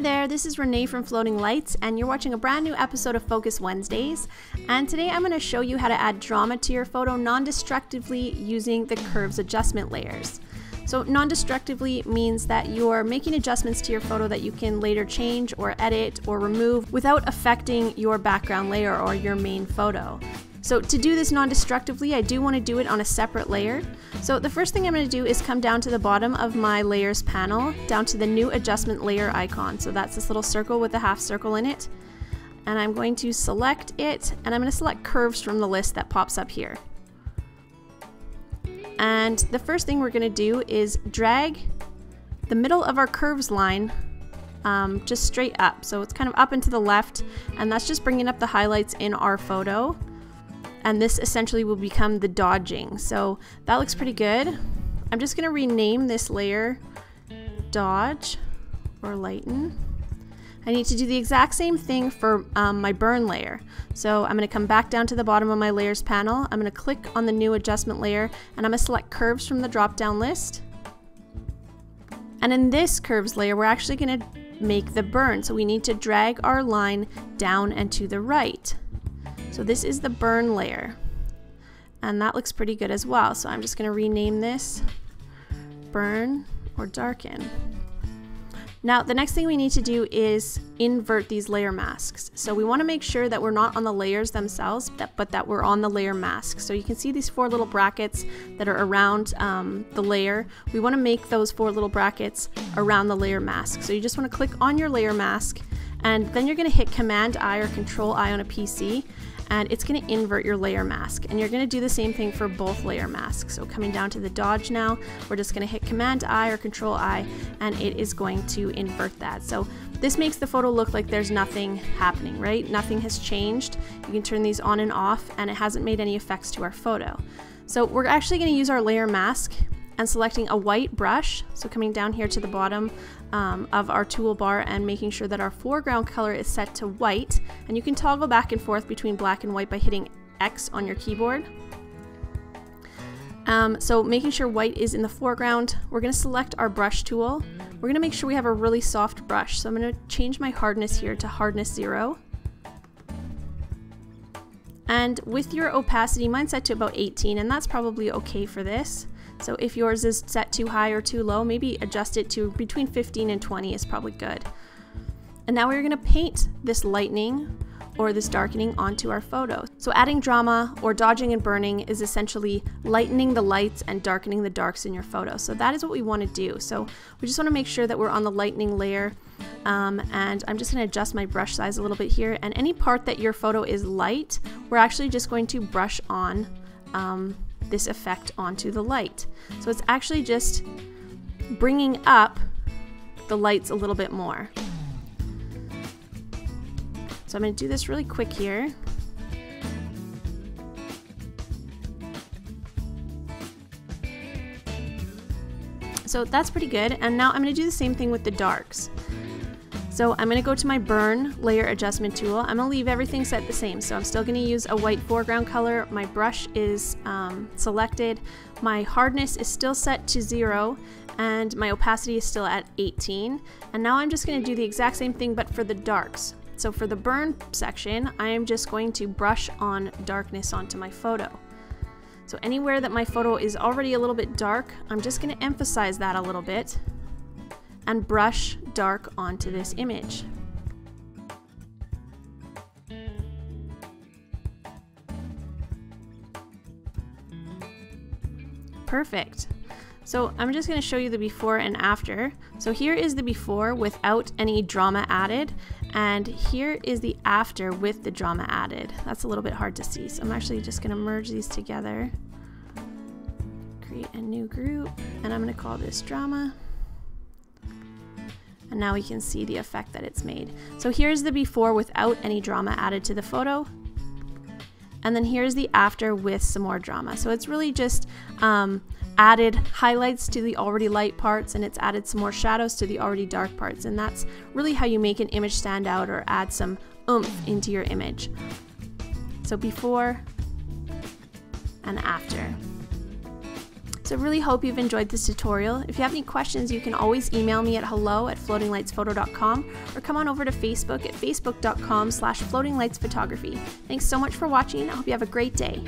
there, this is Renee from Floating Lights, and you're watching a brand new episode of Focus Wednesdays. And today I'm going to show you how to add drama to your photo non destructively using the curves adjustment layers. So, non destructively means that you're making adjustments to your photo that you can later change or edit or remove without affecting your background layer or your main photo. So to do this non-destructively, I do want to do it on a separate layer. So the first thing I'm going to do is come down to the bottom of my layers panel, down to the new adjustment layer icon. So that's this little circle with a half circle in it. And I'm going to select it, and I'm going to select curves from the list that pops up here. And the first thing we're going to do is drag the middle of our curves line um, just straight up. So it's kind of up and to the left, and that's just bringing up the highlights in our photo and this essentially will become the dodging. So that looks pretty good. I'm just going to rename this layer dodge or lighten. I need to do the exact same thing for um, my burn layer. So I'm going to come back down to the bottom of my layers panel. I'm going to click on the new adjustment layer and I'm going to select curves from the drop down list. And in this curves layer, we're actually going to make the burn. So we need to drag our line down and to the right. So this is the burn layer. And that looks pretty good as well. So I'm just going to rename this burn or darken. Now the next thing we need to do is invert these layer masks. So we want to make sure that we're not on the layers themselves, but that we're on the layer mask. So you can see these four little brackets that are around um, the layer. We want to make those four little brackets around the layer mask. So you just want to click on your layer mask and then you're going to hit Command I or Control I on a PC and it's going to invert your layer mask. And you're going to do the same thing for both layer masks. So coming down to the dodge now, we're just going to hit Command I or Control I, and it is going to invert that. So this makes the photo look like there's nothing happening, right? Nothing has changed. You can turn these on and off, and it hasn't made any effects to our photo. So we're actually going to use our layer mask and selecting a white brush. So coming down here to the bottom um, of our toolbar and making sure that our foreground color is set to white. And you can toggle back and forth between black and white by hitting X on your keyboard. Um, so making sure white is in the foreground, we're going to select our brush tool. We're going to make sure we have a really soft brush. So I'm going to change my hardness here to hardness zero. And with your opacity, mine's set to about 18, and that's probably okay for this. So if yours is set too high or too low, maybe adjust it to between 15 and 20 is probably good. And now we're gonna paint this lightning or this darkening onto our photo. So adding drama or dodging and burning is essentially lightening the lights and darkening the darks in your photo. So that is what we wanna do. So we just wanna make sure that we're on the lightning layer um, and I'm just gonna adjust my brush size a little bit here. And any part that your photo is light, we're actually just going to brush on um, this effect onto the light. So it's actually just bringing up the lights a little bit more. So I'm going to do this really quick here. So that's pretty good. And now I'm going to do the same thing with the darks. So I'm going to go to my burn layer adjustment tool. I'm going to leave everything set the same. So I'm still going to use a white foreground color. My brush is um, selected. My hardness is still set to zero and my opacity is still at 18. And now I'm just going to do the exact same thing but for the darks. So for the burn section, I am just going to brush on darkness onto my photo. So anywhere that my photo is already a little bit dark, I'm just going to emphasize that a little bit and brush dark onto this image. Perfect. So I'm just going to show you the before and after. So here is the before without any drama added and here is the after with the drama added. That's a little bit hard to see so I'm actually just going to merge these together. Create a new group and I'm going to call this drama and now we can see the effect that it's made. So here's the before without any drama added to the photo. And then here's the after with some more drama. So it's really just um, added highlights to the already light parts and it's added some more shadows to the already dark parts. And that's really how you make an image stand out or add some oomph into your image. So before and after. So I really hope you've enjoyed this tutorial. If you have any questions, you can always email me at hello at floatinglightsphoto.com or come on over to Facebook at facebook.com slash floatinglightsphotography. Thanks so much for watching. I hope you have a great day.